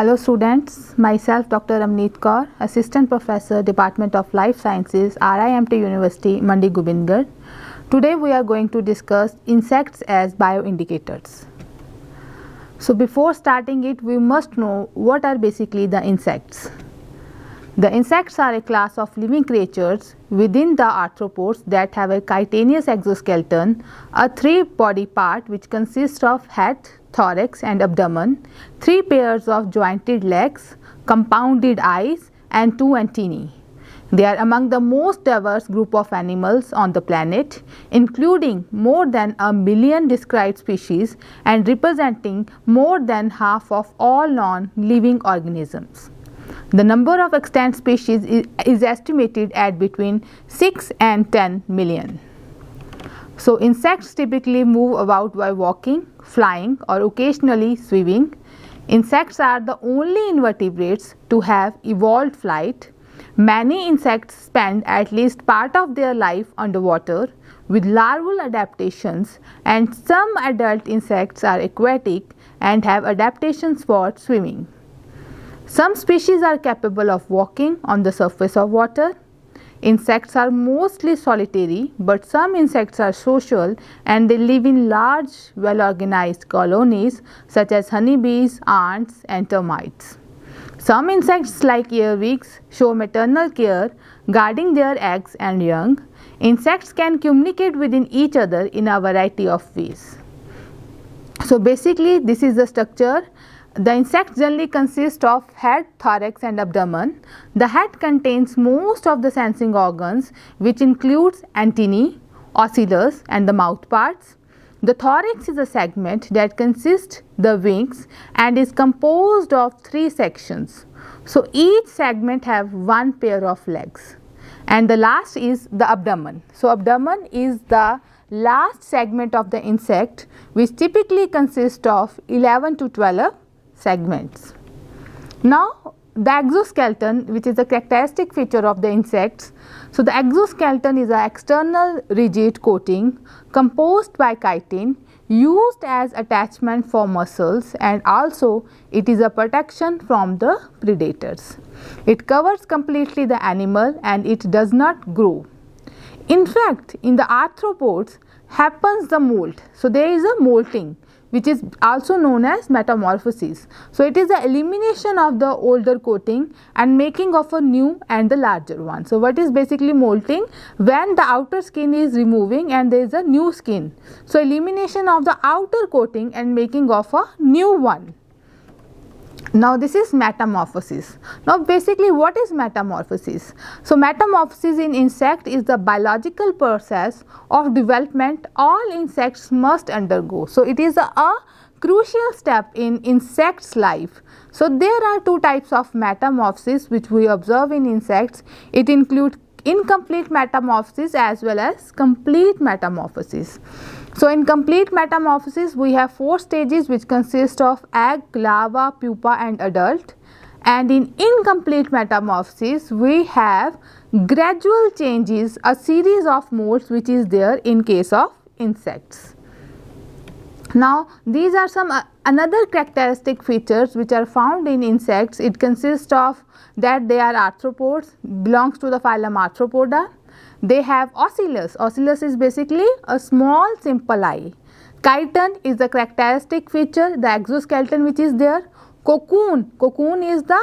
Hello students, myself Dr. Ramneet Kaur, Assistant Professor, Department of Life Sciences, RIMT University, Mandi Gobindgarh. Today we are going to discuss insects as bioindicators. So before starting it, we must know what are basically the insects. The insects are a class of living creatures within the arthropods that have a chitinous exoskeleton, a three body part which consists of head, thorax and abdomen, three pairs of jointed legs, compounded eyes and two antennae. They are among the most diverse group of animals on the planet, including more than a million described species and representing more than half of all non-living organisms. The number of extant species is, is estimated at between 6 and 10 million. So, insects typically move about by walking, flying or occasionally swimming. Insects are the only invertebrates to have evolved flight. Many insects spend at least part of their life underwater with larval adaptations and some adult insects are aquatic and have adaptations for swimming. Some species are capable of walking on the surface of water. Insects are mostly solitary, but some insects are social and they live in large, well organized colonies such as honeybees, ants, and termites. Some insects like earwigs show maternal care, guarding their eggs and young. Insects can communicate within each other in a variety of ways. So, basically, this is the structure the insect generally consists of head, thorax and abdomen. The head contains most of the sensing organs which includes antennae, ocells and the mouth parts. The thorax is a segment that consists the wings and is composed of three sections. So, each segment have one pair of legs and the last is the abdomen. So, abdomen is the last segment of the insect which typically consists of 11 to 12 segments. Now, the exoskeleton which is a characteristic feature of the insects. So, the exoskeleton is an external rigid coating composed by chitin used as attachment for muscles and also it is a protection from the predators. It covers completely the animal and it does not grow. In fact, in the arthropods happens the molt. So, there is a molting which is also known as metamorphosis. So, it is the elimination of the older coating and making of a new and the larger one. So, what is basically molting? When the outer skin is removing and there is a new skin. So, elimination of the outer coating and making of a new one. Now this is metamorphosis. Now basically what is metamorphosis? So metamorphosis in insect is the biological process of development all insects must undergo. So it is a, a crucial step in insects life. So there are two types of metamorphosis which we observe in insects. It includes incomplete metamorphosis as well as complete metamorphosis. So, in complete metamorphosis we have four stages which consist of egg, larva, pupa and adult and in incomplete metamorphosis we have gradual changes a series of modes which is there in case of insects. Now, these are some uh, another characteristic features which are found in insects. It consists of that they are arthropods, belongs to the phylum Arthropoda. They have ocellus. Ocellus is basically a small simple eye. Chitin is the characteristic feature, the exoskeleton which is there. Cocoon, cocoon is the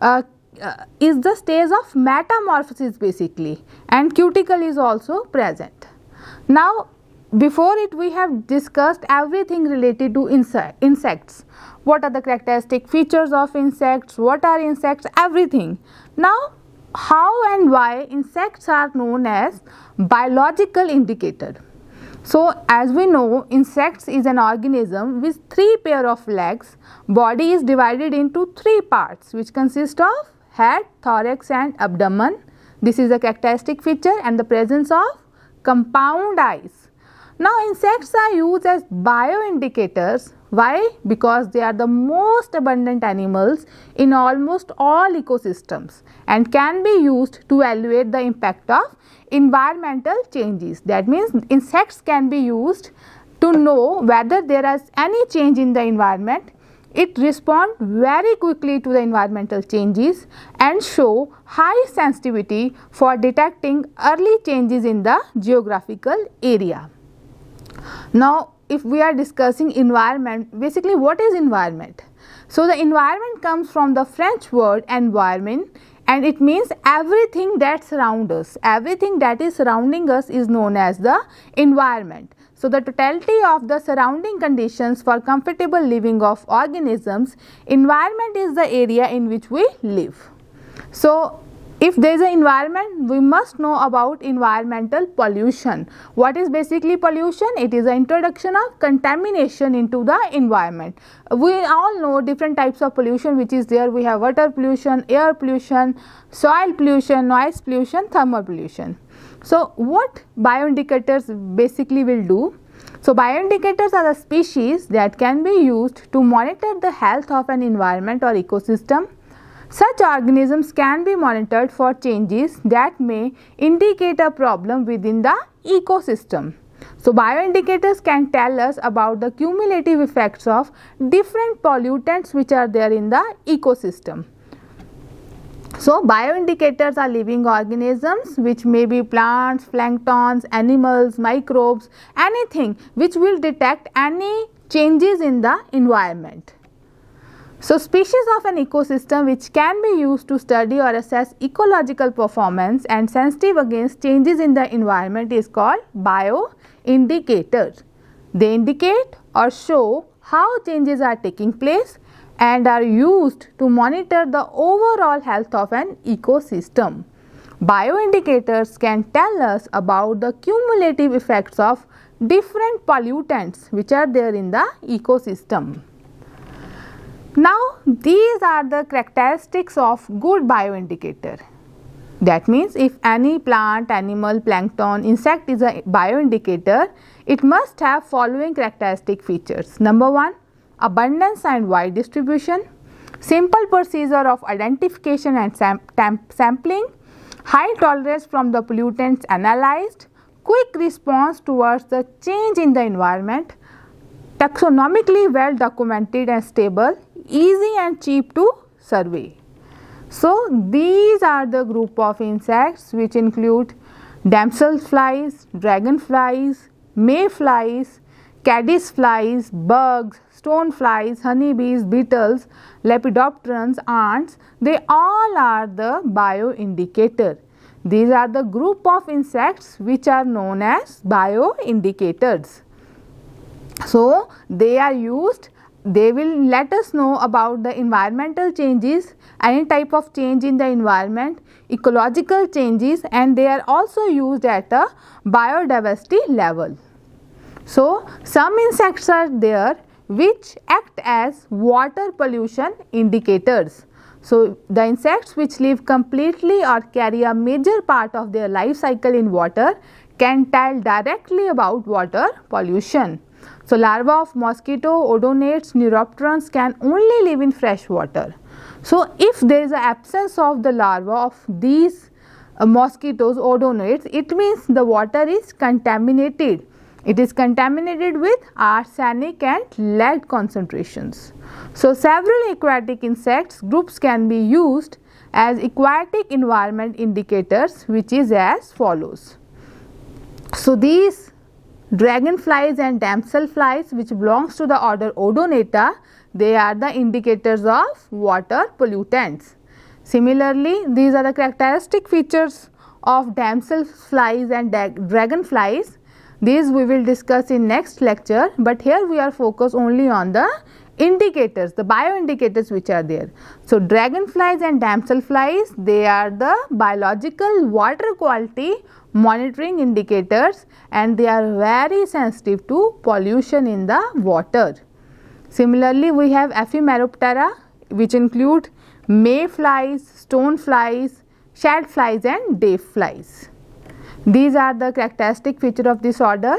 uh, uh, is the stage of metamorphosis basically and cuticle is also present. Now before it we have discussed everything related to insect, insects. What are the characteristic features of insects, what are insects, everything. Now how and why insects are known as biological indicator. So as we know insects is an organism with three pair of legs, body is divided into three parts which consist of head, thorax and abdomen. This is a characteristic feature and the presence of compound eyes. Now insects are used as bioindicators. Why? Because they are the most abundant animals in almost all ecosystems and can be used to evaluate the impact of environmental changes. That means insects can be used to know whether there is any change in the environment it respond very quickly to the environmental changes and show high sensitivity for detecting early changes in the geographical area. Now, if we are discussing environment, basically what is environment? So, the environment comes from the French word environment and it means everything that surrounds us, everything that is surrounding us is known as the environment. So, the totality of the surrounding conditions for comfortable living of organisms, environment is the area in which we live. So, if there is an environment, we must know about environmental pollution. What is basically pollution? It is the introduction of contamination into the environment. We all know different types of pollution which is there. We have water pollution, air pollution, soil pollution, noise pollution, thermal pollution. So, what bioindicators basically will do? So, bioindicators are the species that can be used to monitor the health of an environment or ecosystem such organisms can be monitored for changes that may indicate a problem within the ecosystem. So, bioindicators can tell us about the cumulative effects of different pollutants which are there in the ecosystem. So, bioindicators are living organisms which may be plants, planktons, animals, microbes, anything which will detect any changes in the environment. So, species of an ecosystem which can be used to study or assess ecological performance and sensitive against changes in the environment is called bioindicators. They indicate or show how changes are taking place and are used to monitor the overall health of an ecosystem. Bioindicators can tell us about the cumulative effects of different pollutants which are there in the ecosystem. Now, these are the characteristics of good bioindicator. That means, if any plant, animal, plankton, insect is a bioindicator, it must have following characteristic features. Number 1, abundance and wide distribution, simple procedure of identification and sam sampling, high tolerance from the pollutants analyzed, quick response towards the change in the environment, taxonomically well documented and stable, easy and cheap to survey. So, these are the group of insects which include damselflies, dragonflies, mayflies, caddisflies, bugs, stoneflies, honeybees, beetles, lepidopterans, ants, they all are the bioindicator. These are the group of insects which are known as bioindicators. So, they are used they will let us know about the environmental changes, any type of change in the environment, ecological changes and they are also used at a biodiversity level. So, some insects are there which act as water pollution indicators. So, the insects which live completely or carry a major part of their life cycle in water can tell directly about water pollution. So, larvae of mosquito, odonates, neuropterans can only live in fresh water. So, if there is an absence of the larvae of these uh, mosquitoes, odonates, it means the water is contaminated. It is contaminated with arsenic and lead concentrations. So, several aquatic insects groups can be used as aquatic environment indicators which is as follows. So, these Dragonflies and damselflies which belongs to the order Odonata, they are the indicators of water pollutants. Similarly, these are the characteristic features of damselflies and dragonflies. These we will discuss in next lecture, but here we are focused only on the indicators, the bioindicators which are there. So, dragonflies and damselflies, they are the biological water quality monitoring indicators and they are very sensitive to pollution in the water. Similarly, we have Ephemeroptera which include mayflies, stoneflies, shadflies and dayflies. These are the characteristic feature of this order.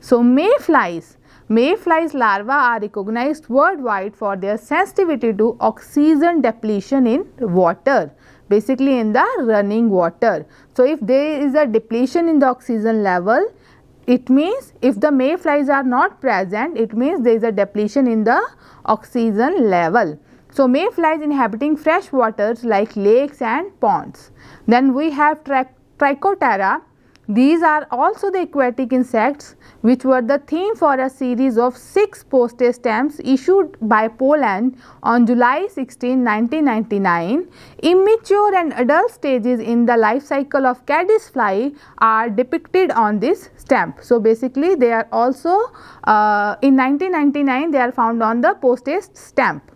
So, mayflies, mayflies larvae are recognized worldwide for their sensitivity to oxygen depletion in water basically in the running water. So, if there is a depletion in the oxygen level it means if the mayflies are not present it means there is a depletion in the oxygen level. So, mayflies inhabiting fresh waters like lakes and ponds. Then we have Trichoptera these are also the aquatic insects which were the theme for a series of six postage stamps issued by Poland on July 16, 1999. Immature and adult stages in the life cycle of caddisfly are depicted on this stamp. So, basically they are also uh, in 1999 they are found on the postage stamp.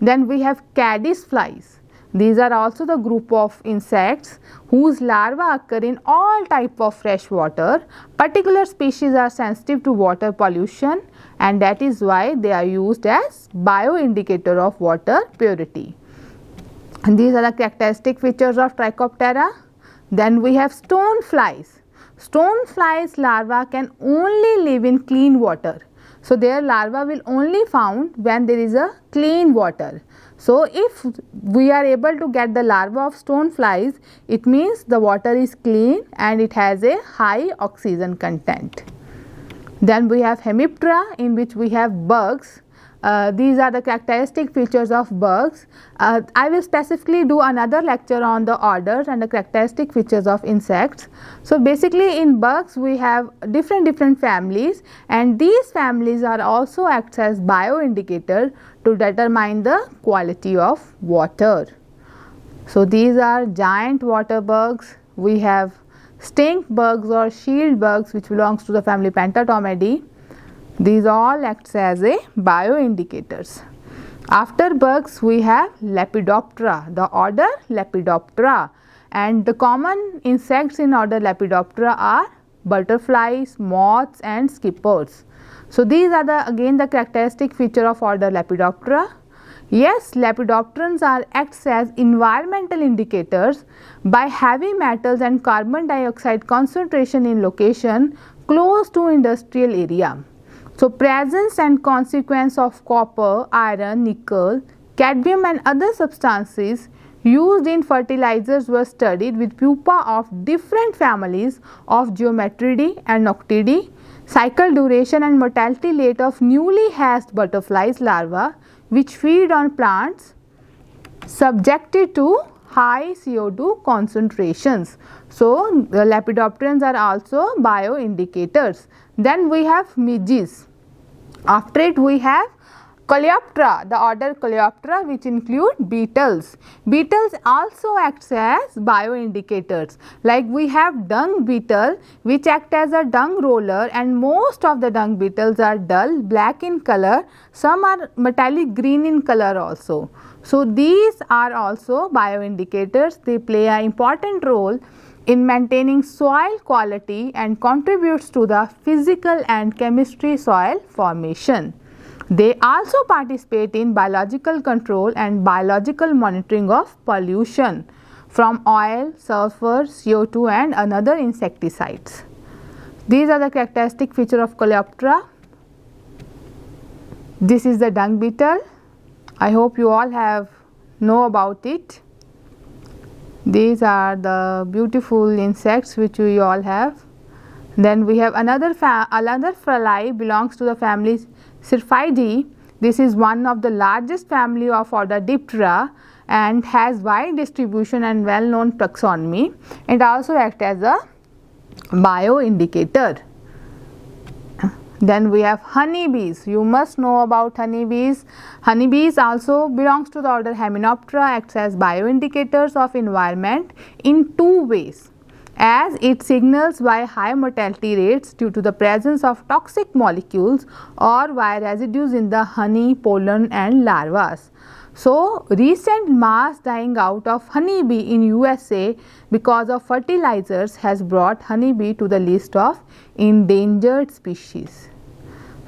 Then we have caddisflies. These are also the group of insects whose larvae occur in all type of fresh water. Particular species are sensitive to water pollution and that is why they are used as bioindicator of water purity. And these are the characteristic features of Trichoptera. Then we have stone flies. Stone flies larvae can only live in clean water. So, their larvae will only found when there is a clean water. So, if we are able to get the larva of stone flies, it means the water is clean and it has a high oxygen content. Then we have Hemiptera in which we have bugs uh, these are the characteristic features of bugs. Uh, I will specifically do another lecture on the orders and the characteristic features of insects. So, basically in bugs we have different different families and these families are also acts as bioindicator to determine the quality of water. So, these are giant water bugs. We have stink bugs or shield bugs which belongs to the family Pentatomidae these all acts as a bioindicators. After bugs we have Lepidoptera, the order Lepidoptera and the common insects in order Lepidoptera are butterflies, moths and skippers. So, these are the again the characteristic feature of order Lepidoptera. Yes, Lepidopterans are acts as environmental indicators by heavy metals and carbon dioxide concentration in location close to industrial area. So, presence and consequence of copper, iron, nickel, cadmium and other substances used in fertilizers were studied with pupa of different families of Geometridae and Noctuidae, cycle duration and mortality rate of newly hatched butterflies larvae which feed on plants subjected to high CO2 concentrations. So, the lepidopterans are also bioindicators. Then we have midges. After it we have Coleoptera, the order Coleoptera which include beetles. Beetles also acts as bioindicators like we have dung beetle which act as a dung roller and most of the dung beetles are dull black in color, some are metallic green in color also. So, these are also bioindicators, they play an important role in maintaining soil quality and contributes to the physical and chemistry soil formation. They also participate in biological control and biological monitoring of pollution from oil, sulfur, CO2 and another insecticides. These are the characteristic feature of Coleoptera. This is the dung beetle. I hope you all have know about it. These are the beautiful insects which we all have. Then we have another another fly belongs to the family Syrphidae. This is one of the largest family of order Diptera and has wide distribution and well known taxonomy and also act as a bioindicator. Then we have honeybees. You must know about honeybees. Honeybees also belongs to the order Hymenoptera, acts as bioindicators of environment in two ways as it signals by high mortality rates due to the presence of toxic molecules or by residues in the honey, pollen and larvae. So, recent mass dying out of honeybee in USA because of fertilizers has brought honeybee to the list of endangered species.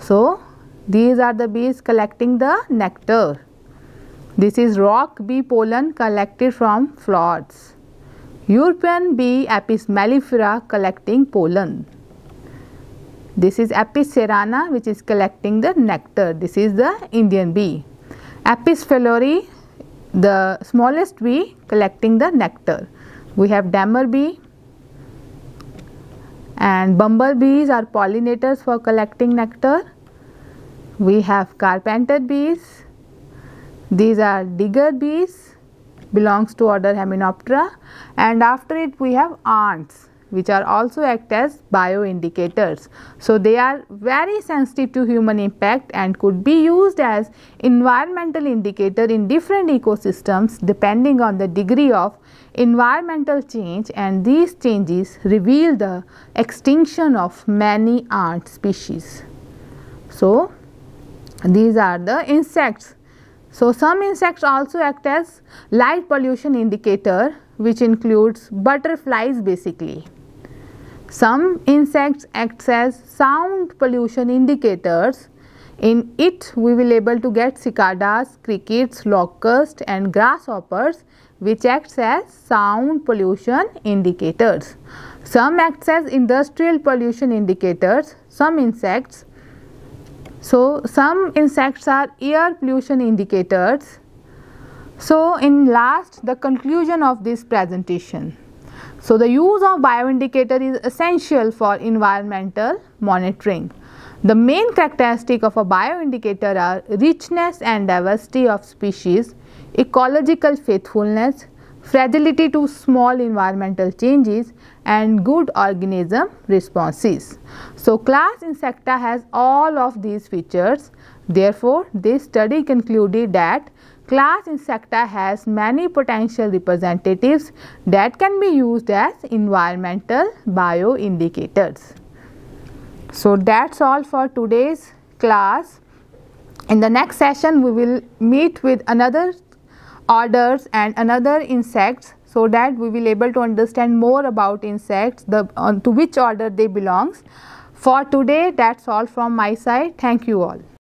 So, these are the bees collecting the nectar. This is rock bee pollen collected from flowers. European bee Apis mellifera collecting pollen. This is Apis cerana which is collecting the nectar. This is the Indian bee. Apis florea the smallest bee collecting the nectar. We have dammar bee and bumblebees are pollinators for collecting nectar. We have carpenter bees. These are digger bees belongs to order Hymenoptera and after it we have ants which are also act as bioindicators. So, they are very sensitive to human impact and could be used as environmental indicator in different ecosystems depending on the degree of environmental change and these changes reveal the extinction of many ant species. So, these are the insects. So, some insects also act as light pollution indicator which includes butterflies basically. Some insects act as sound pollution indicators. In it, we will able to get cicadas, crickets, locusts and grasshoppers which acts as sound pollution indicators. Some acts as industrial pollution indicators, some insects. So, some insects are air pollution indicators. So, in last the conclusion of this presentation. So, the use of bioindicator is essential for environmental monitoring. The main characteristic of a bioindicator are richness and diversity of species, ecological faithfulness, fragility to small environmental changes and good organism responses. So, class Insecta has all of these features. Therefore, this study concluded that Class Insecta has many potential representatives that can be used as environmental bioindicators. So, that is all for today's class. In the next session, we will meet with another orders and another insects so that we will able to understand more about insects, the uh, to which order they belongs. For today, that is all from my side. Thank you all.